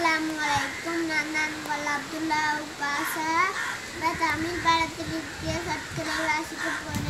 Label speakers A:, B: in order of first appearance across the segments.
A: அலாமலைக்கும் நான் நாங்கள் அப்துல்லா உபாசா நான் தமிழ் படத்திற்கு சப்ஸ்கிரைப் வாசிக்க போகிறேன்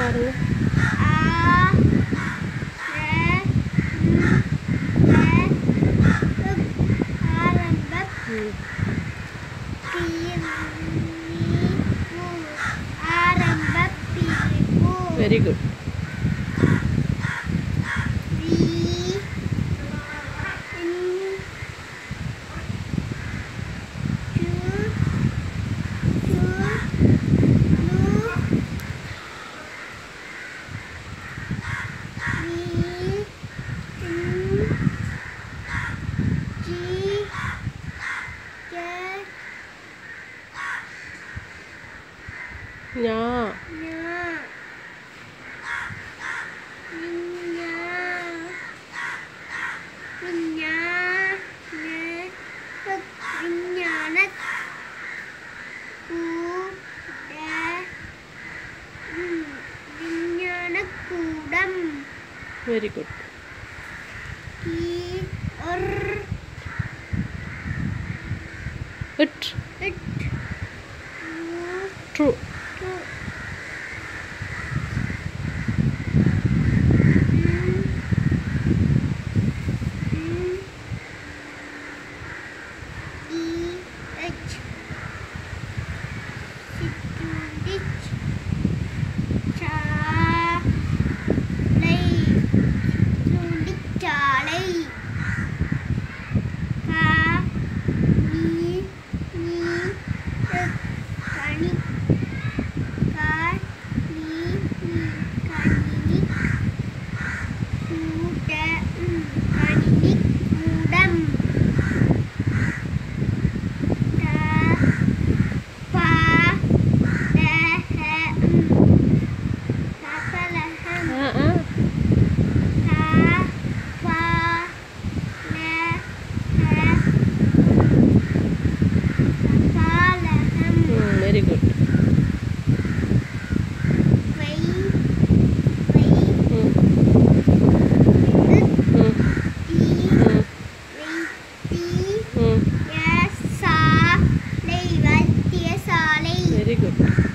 B: করে
A: very
B: good very good
A: it
B: true でいく。